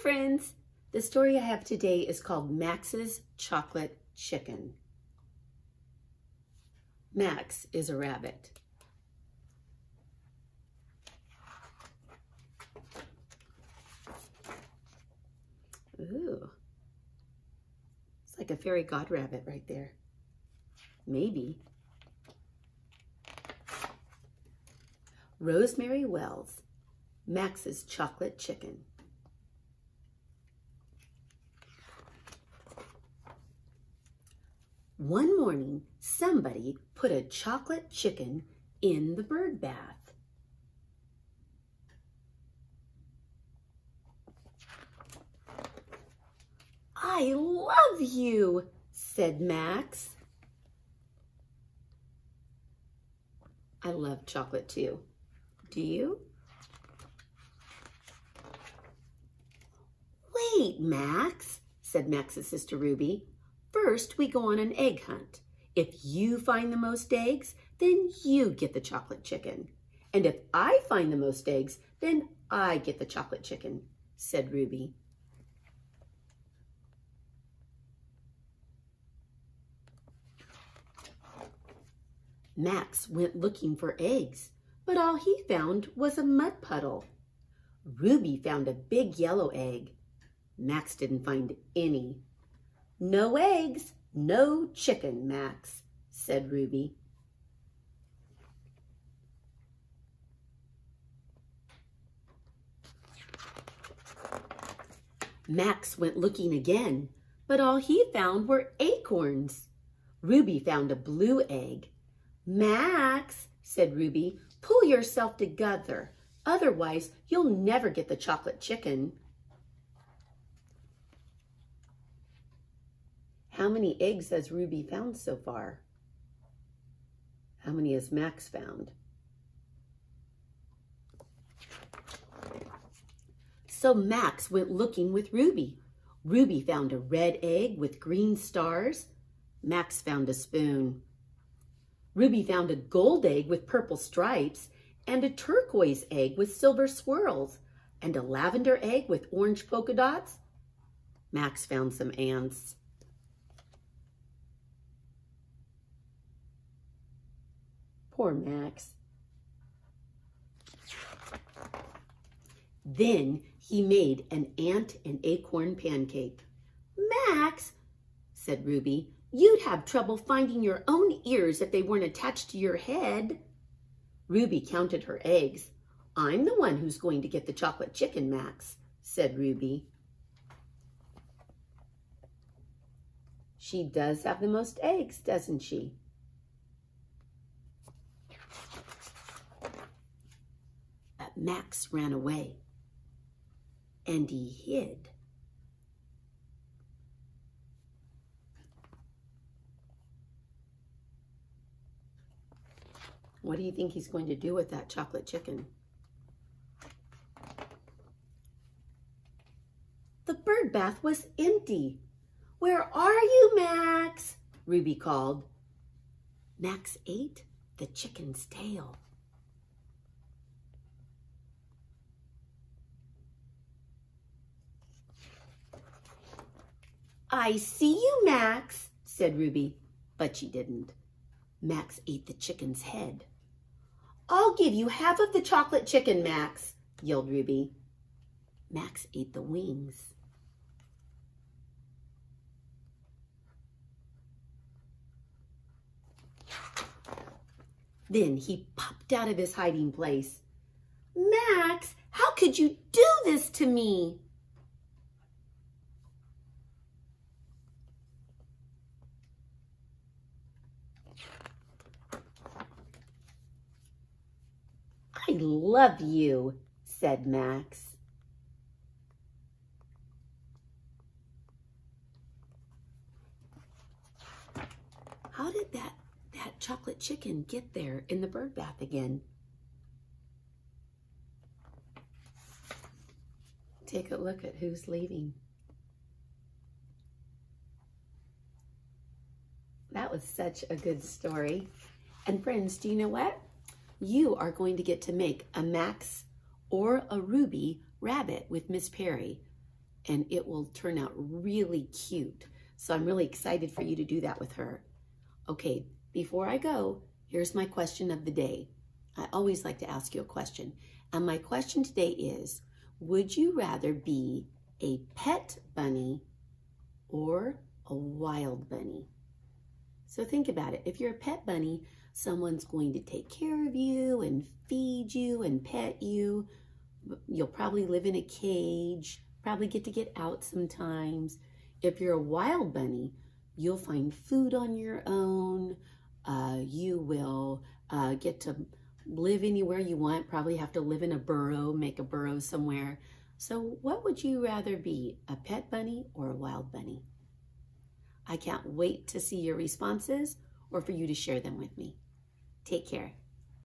friends. The story I have today is called Max's Chocolate Chicken. Max is a rabbit. Ooh. It's like a fairy god rabbit right there. Maybe. Rosemary Wells, Max's Chocolate Chicken. One morning, somebody put a chocolate chicken in the bird bath. I love you, said Max. I love chocolate too. Do you? Wait, Max, said Max's sister Ruby. First, we go on an egg hunt. If you find the most eggs, then you get the chocolate chicken. And if I find the most eggs, then I get the chocolate chicken, said Ruby. Max went looking for eggs, but all he found was a mud puddle. Ruby found a big yellow egg. Max didn't find any. No eggs, no chicken, Max, said Ruby. Max went looking again, but all he found were acorns. Ruby found a blue egg. Max, said Ruby, pull yourself together. Otherwise, you'll never get the chocolate chicken. Many eggs has Ruby found so far? How many has Max found? So Max went looking with Ruby. Ruby found a red egg with green stars. Max found a spoon. Ruby found a gold egg with purple stripes and a turquoise egg with silver swirls and a lavender egg with orange polka dots. Max found some ants. Poor Max. Then he made an ant and acorn pancake. Max, said Ruby, you'd have trouble finding your own ears if they weren't attached to your head. Ruby counted her eggs. I'm the one who's going to get the chocolate chicken, Max, said Ruby. She does have the most eggs, doesn't she? Max ran away. And he hid. What do you think he's going to do with that chocolate chicken? The bird bath was empty. Where are you, Max? Ruby called. Max ate the chicken's tail. I see you, Max, said Ruby, but she didn't. Max ate the chicken's head. I'll give you half of the chocolate chicken, Max, yelled Ruby. Max ate the wings. Then he popped out of his hiding place. Max, how could you do this to me? I love you, said Max. How did that, that chocolate chicken get there in the bird bath again? Take a look at who's leaving. That was such a good story. And friends, do you know what? You are going to get to make a Max or a Ruby rabbit with Miss Perry. and it will turn out really cute. So I'm really excited for you to do that with her. Okay, before I go, here's my question of the day. I always like to ask you a question. And my question today is, would you rather be a pet bunny or a wild bunny? So think about it. If you're a pet bunny, someone's going to take care of you and feed you and pet you. You'll probably live in a cage, probably get to get out sometimes. If you're a wild bunny, you'll find food on your own. Uh, you will uh, get to live anywhere you want, probably have to live in a burrow, make a burrow somewhere. So what would you rather be, a pet bunny or a wild bunny? I can't wait to see your responses or for you to share them with me. Take care.